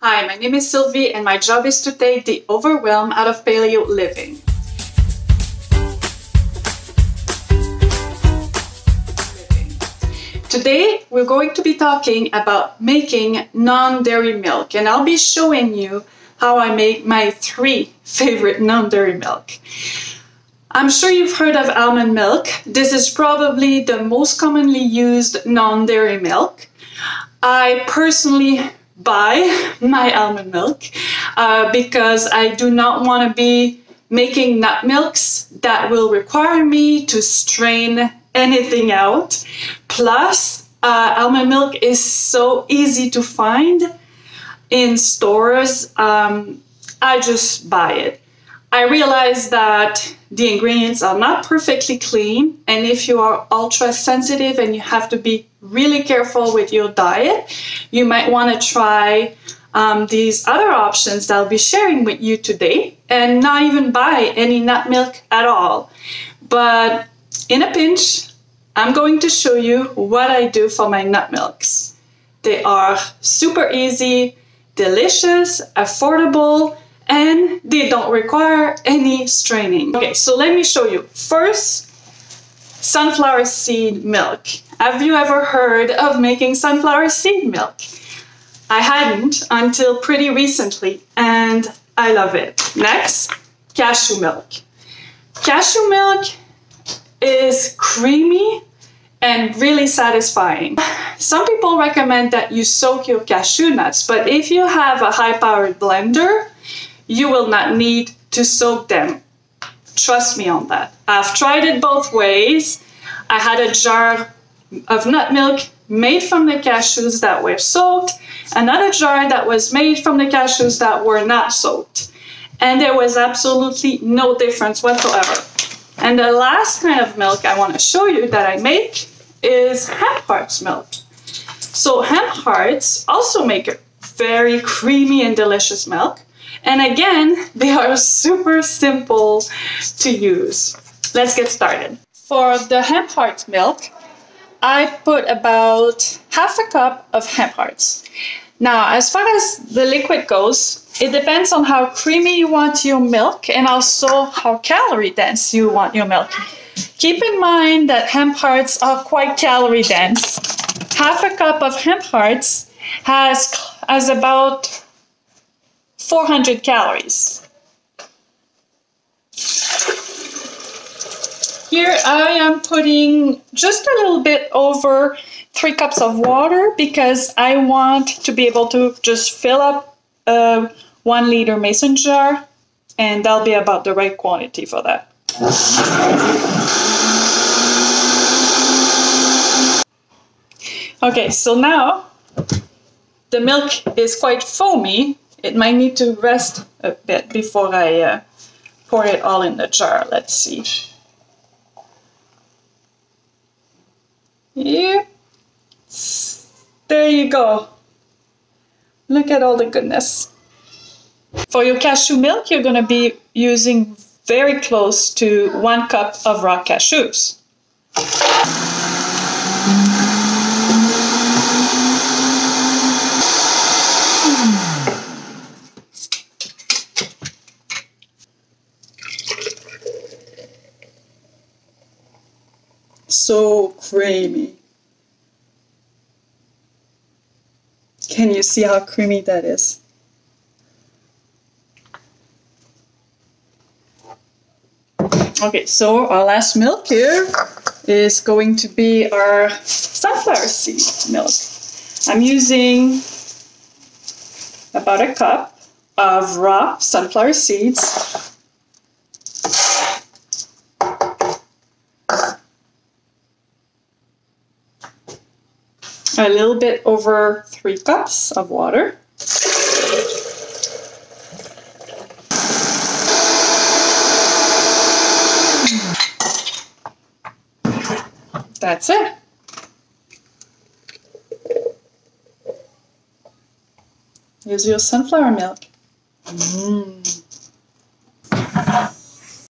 Hi, my name is Sylvie and my job is to take the overwhelm out of paleo living. Today we're going to be talking about making non-dairy milk and I'll be showing you how I make my three favorite non-dairy milk. I'm sure you've heard of almond milk. This is probably the most commonly used non-dairy milk. I personally buy my almond milk uh, because I do not want to be making nut milks that will require me to strain anything out. Plus, uh, almond milk is so easy to find in stores. Um, I just buy it. I realize that the ingredients are not perfectly clean, and if you are ultra sensitive and you have to be really careful with your diet, you might want to try um, these other options that I'll be sharing with you today and not even buy any nut milk at all. But in a pinch, I'm going to show you what I do for my nut milks. They are super easy, delicious, affordable, and they don't require any straining. Okay, so let me show you. First, sunflower seed milk. Have you ever heard of making sunflower seed milk? I hadn't until pretty recently, and I love it. Next, cashew milk. Cashew milk is creamy and really satisfying. Some people recommend that you soak your cashew nuts, but if you have a high powered blender, you will not need to soak them. Trust me on that. I've tried it both ways. I had a jar of nut milk made from the cashews that were soaked, another jar that was made from the cashews that were not soaked. And there was absolutely no difference whatsoever. And the last kind of milk I want to show you that I make is hemp hearts milk. So hemp hearts also make very creamy and delicious milk. And again, they are super simple to use. Let's get started. For the hemp hearts milk, I put about half a cup of hemp hearts. Now, as far as the liquid goes, it depends on how creamy you want your milk and also how calorie dense you want your milk. Keep in mind that hemp hearts are quite calorie dense. Half a cup of hemp hearts has, has about 400 calories. Here I am putting just a little bit over three cups of water because I want to be able to just fill up a one liter mason jar and that'll be about the right quantity for that. Okay, so now the milk is quite foamy. It might need to rest a bit before I uh, pour it all in the jar. Let's see. Yeah. There you go. Look at all the goodness. For your cashew milk, you're going to be using very close to one cup of raw cashews. So creamy. Can you see how creamy that is? Okay, so our last milk here is going to be our sunflower seed milk. I'm using about a cup of raw sunflower seeds. A little bit over three cups of water. That's it. Here's your sunflower milk. Mm.